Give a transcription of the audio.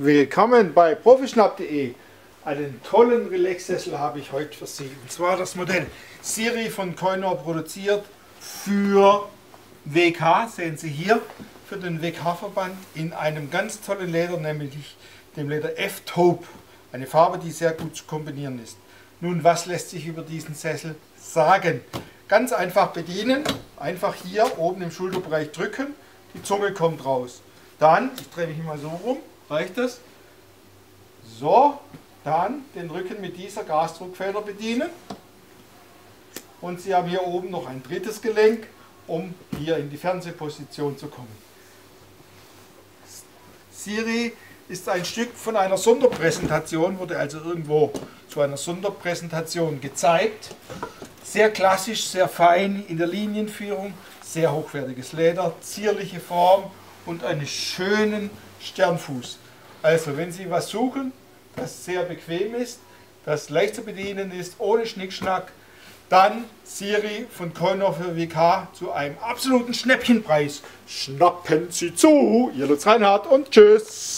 Willkommen bei profischnapp.de. Einen tollen Relax-Sessel habe ich heute für Sie. Und zwar das Modell Siri von Coinor produziert für WK, sehen Sie hier, für den WK-Verband in einem ganz tollen Leder, nämlich dem Leder F-Taupe. Eine Farbe, die sehr gut zu kombinieren ist. Nun, was lässt sich über diesen Sessel sagen? Ganz einfach bedienen, einfach hier oben im Schulterbereich drücken, die Zunge kommt raus. Dann, ich drehe mich mal so rum, Reicht das? So, dann den Rücken mit dieser Gasdruckfeder bedienen. Und Sie haben hier oben noch ein drittes Gelenk, um hier in die Fernsehposition zu kommen. Siri ist ein Stück von einer Sonderpräsentation, wurde also irgendwo zu einer Sonderpräsentation gezeigt. Sehr klassisch, sehr fein in der Linienführung, sehr hochwertiges Leder, zierliche Form und einen schönen Sternfuß. Also wenn Sie was suchen, das sehr bequem ist, das leicht zu bedienen ist, ohne Schnickschnack, dann Siri von für WK zu einem absoluten Schnäppchenpreis. Schnappen Sie zu, Ihr Lutz Reinhardt und Tschüss.